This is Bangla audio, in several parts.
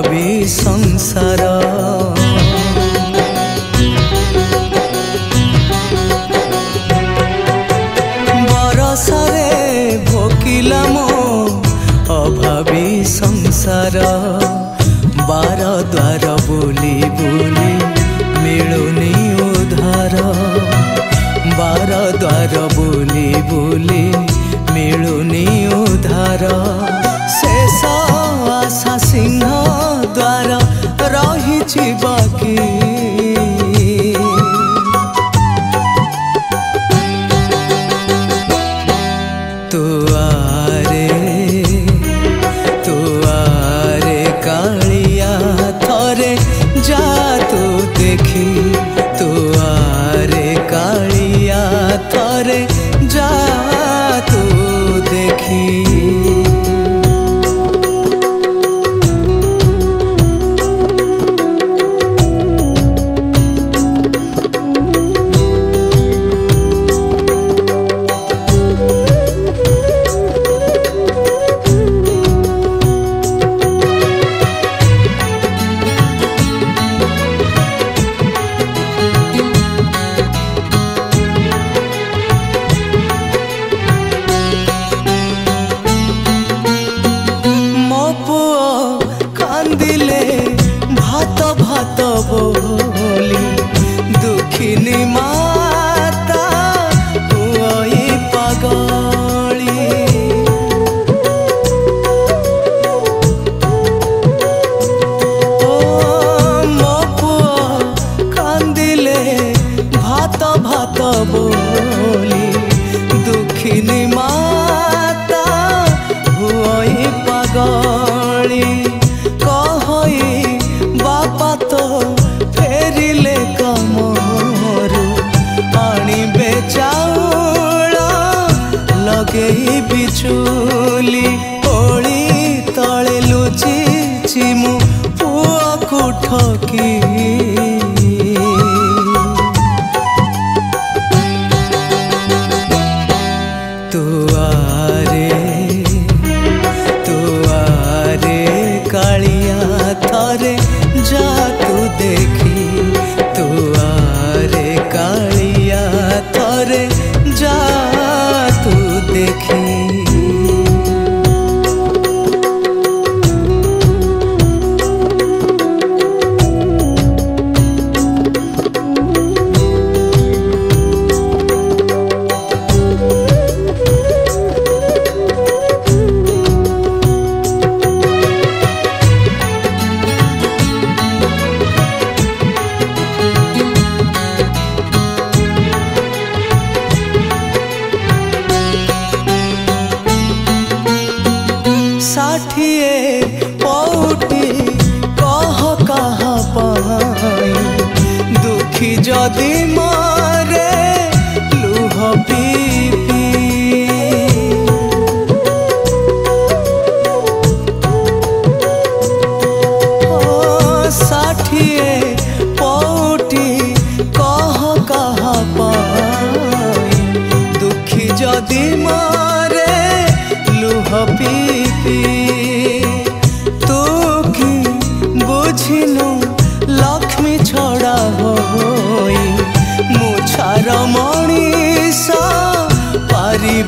संसारा छी बाकी ଚୁଲି ଓଳି ତଳେ ଲୁଚିଛି ମୁଁ ପୁଅକୁ ଠକି ତୁ किए पौटी कह कहाँ पाई दुखी जदि मारे लुह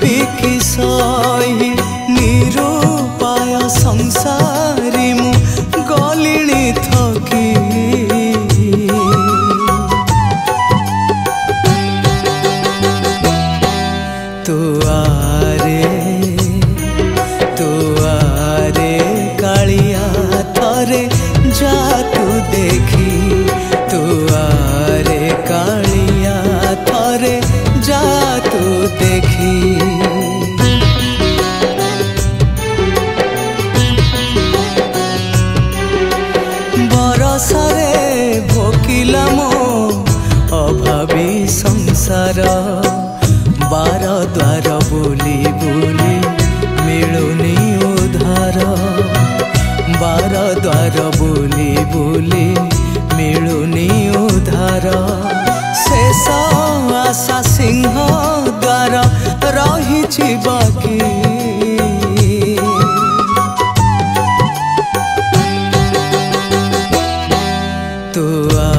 बिकिसही निरूपाय संसार। দ্বার, বার দ্বার বুলি বুলি মিলুনি উদ্ধার। বার দ্বার বুলি বুলি মিলুনি উদ্ধার। শেষ আশা সিংহ দ্বার ରହିଛି ବାକି ତୁ ଆ